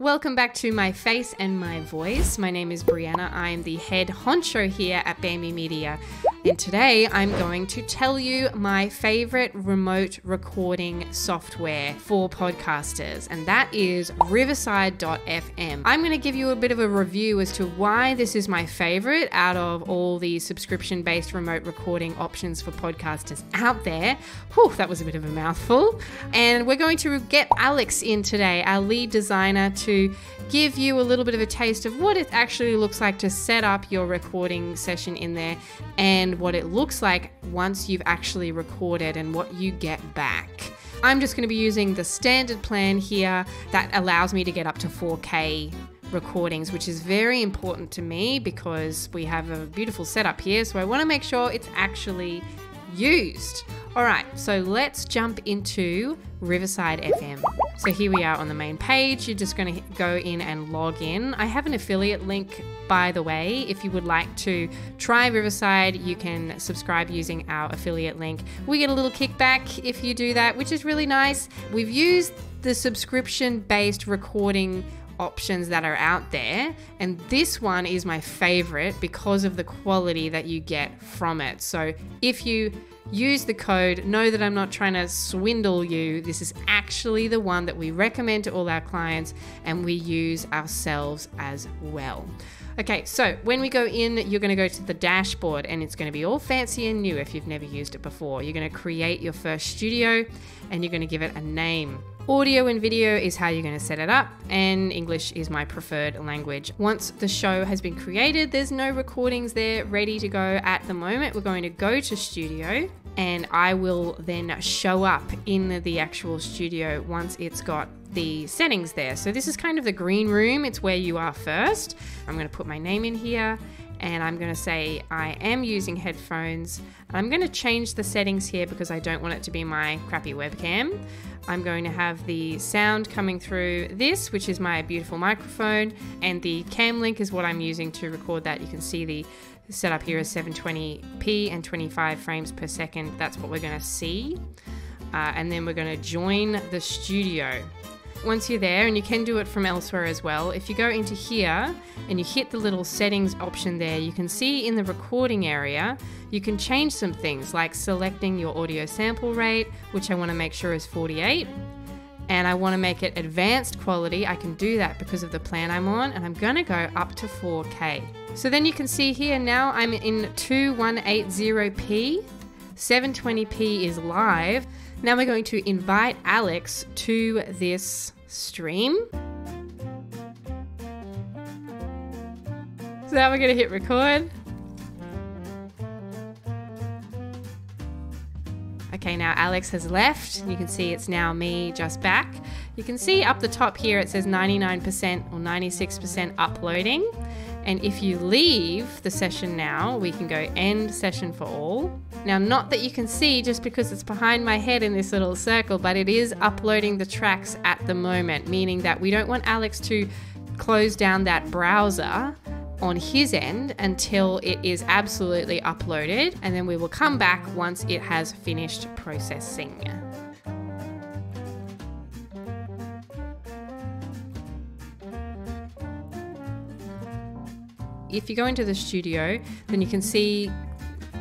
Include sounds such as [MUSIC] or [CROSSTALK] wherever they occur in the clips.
Welcome back to My Face and My Voice. My name is Brianna. I am the head honcho here at Bamby Media. And today I'm going to tell you my favorite remote recording software for podcasters, and that is Riverside.fm. I'm going to give you a bit of a review as to why this is my favorite out of all the subscription based remote recording options for podcasters out there. Whew, that was a bit of a mouthful. And we're going to get Alex in today, our lead designer, to give you a little bit of a taste of what it actually looks like to set up your recording session in there and what it looks like once you've actually recorded and what you get back. I'm just going to be using the standard plan here that allows me to get up to 4K recordings, which is very important to me because we have a beautiful setup here. So I want to make sure it's actually used. All right, so let's jump into Riverside FM. So here we are on the main page. You're just going to go in and log in. I have an affiliate link, by the way. If you would like to try Riverside, you can subscribe using our affiliate link. We get a little kickback if you do that, which is really nice. We've used the subscription based recording options that are out there and this one is my favorite because of the quality that you get from it so if you use the code. Know that I'm not trying to swindle you. This is actually the one that we recommend to all our clients and we use ourselves as well. Okay, so when we go in, you're going to go to the dashboard and it's going to be all fancy and new if you've never used it before. You're going to create your first studio and you're going to give it a name. Audio and video is how you're going to set it up, and English is my preferred language. Once the show has been created, there's no recordings there ready to go at the moment. We're going to go to studio, and I will then show up in the actual studio once it's got the settings there. So, this is kind of the green room, it's where you are first. I'm going to put my name in here and I'm going to say I am using headphones. I'm going to change the settings here because I don't want it to be my crappy webcam. I'm going to have the sound coming through this, which is my beautiful microphone, and the cam link is what I'm using to record that. You can see the setup here is 720p and 25 frames per second. That's what we're going to see. Uh, and then we're going to join the studio once you're there, and you can do it from elsewhere as well, if you go into here and you hit the little settings option there, you can see in the recording area, you can change some things like selecting your audio sample rate, which I want to make sure is 48. And I want to make it advanced quality. I can do that because of the plan I'm on, and I'm going to go up to 4K. So then you can see here now I'm in 2180p, 720p is live. Now we're going to invite Alex to this stream. So now we're going to hit record. Okay, now Alex has left. You can see it's now me just back. You can see up the top here it says 99% or 96% uploading. And if you leave the session now, we can go end session for all. Now, not that you can see just because it's behind my head in this little circle, but it is uploading the tracks at the moment, meaning that we don't want Alex to close down that browser on his end until it is absolutely uploaded, and then we will come back once it has finished processing. If you go into the studio, then you can see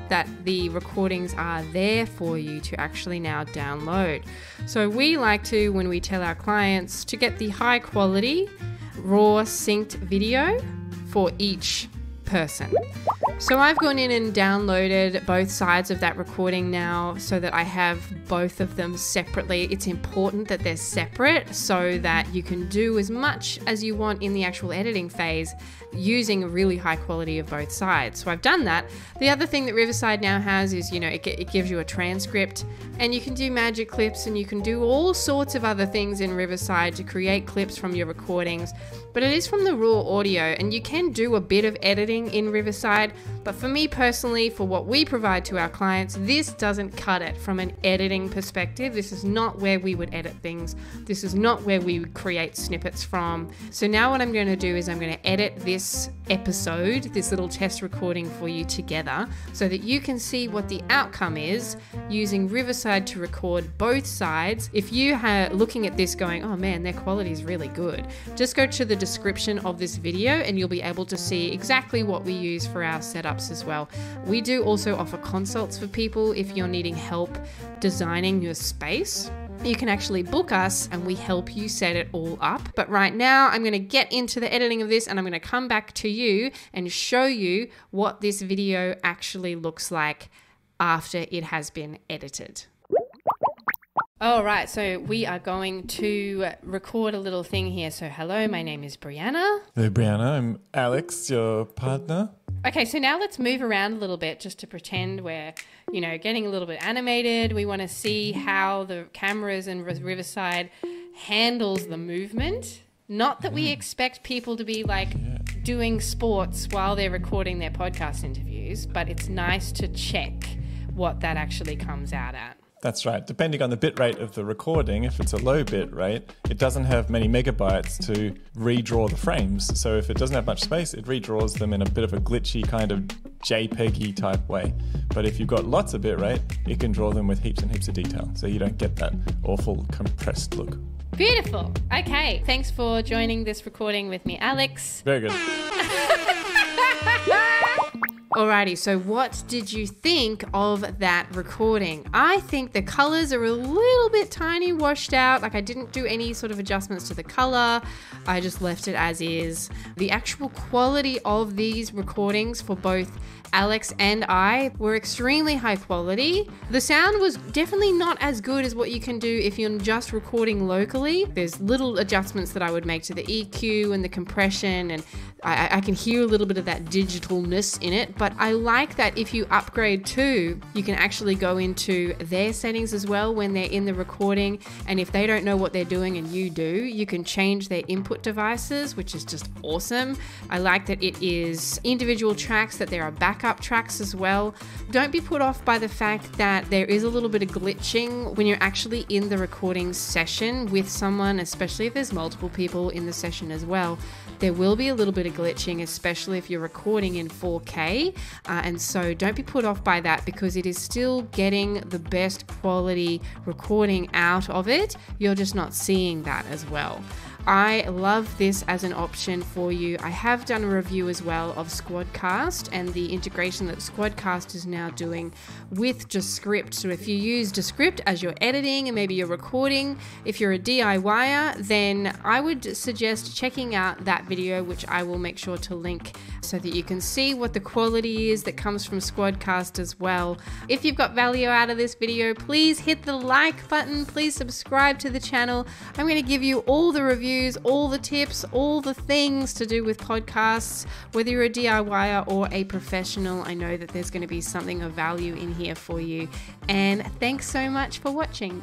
that the recordings are there for you to actually now download. So we like to, when we tell our clients, to get the high quality, raw synced video for each person. So I've gone in and downloaded both sides of that recording now so that I have both of them separately. It's important that they're separate so that you can do as much as you want in the actual editing phase using a really high quality of both sides. So I've done that. The other thing that Riverside now has is, you know, it, it gives you a transcript and you can do magic clips and you can do all sorts of other things in Riverside to create clips from your recordings. But it is from the raw audio and you can do a bit of editing in Riverside But for me personally, for what we provide to our clients, this doesn't cut it from an editing perspective. This is not where we would edit things. This is not where we would create snippets from. So now what I'm going to do is I'm going to edit this episode, this little test recording for you together so that you can see what the outcome is using Riverside to record both sides. If you are looking at this going, oh man, their quality is really good, just go to the description of this video and you'll be able to see exactly what we use for our setups as well. We do also offer consults for people if you're needing help designing your space you can actually book us and we help you set it all up. But right now, I'm going to get into the editing of this and I'm going to come back to you and show you what this video actually looks like after it has been edited. All right, so we are going to record a little thing here. So, hello, my name is Brianna. Hey, Brianna, I'm Alex, your partner. Okay, so now let's move around a little bit just to pretend we're, you know, getting a little bit animated. We want to see how the cameras and Riverside handles the movement. Not that we hmm. expect people to be like yeah. doing sports while they're recording their podcast interviews, but it's nice to check what that actually comes out at. That's right. Depending on the bit rate of the recording, if it's a low bit rate, it doesn't have many megabytes to redraw the frames. So if it doesn't have much space, it redraws them in a bit of a glitchy kind of JPEGy type way. But if you've got lots of bit rate, it can draw them with heaps and heaps of detail. So you don't get that awful compressed look. Beautiful. Okay. Thanks for joining this recording with me, Alex. Very good. [LAUGHS] Alrighty, so what did you think of that recording? I think the colors are a little bit tiny, washed out. Like I didn't do any sort of adjustments to the color. I just left it as is. The actual quality of these recordings for both Alex and I were extremely high quality. The sound was definitely not as good as what you can do if you're just recording locally. There's little adjustments that I would make to the EQ and the compression, and I, I can hear a little bit of that digitalness in it. But I like that if you upgrade too, you can actually go into their settings as well when they're in the recording. And if they don't know what they're doing and you do, you can change their input devices, which is just awesome. I like that it is individual tracks, that there are back backup tracks as well. Don't be put off by the fact that there is a little bit of glitching when you're actually in the recording session with someone, especially if there's multiple people in the session as well. There will be a little bit of glitching, especially if you're recording in 4K. Uh, and so don't be put off by that because it is still getting the best quality recording out of it. You're just not seeing that as well. I love this as an option for you. I have done a review as well of Squadcast and the integration that Squadcast is now doing with Descript. So if you use Descript as you're editing and maybe you're recording, if you're a DIYer, then I would suggest checking out that video, which I will make sure to link so that you can see what the quality is that comes from Squadcast as well. If you've got value out of this video, please hit the like button. Please subscribe to the channel. I'm going to give you all the reviews all the tips, all the things to do with podcasts. Whether you're a DIYer or a professional, I know that there's going to be something of value in here for you. And thanks so much for watching.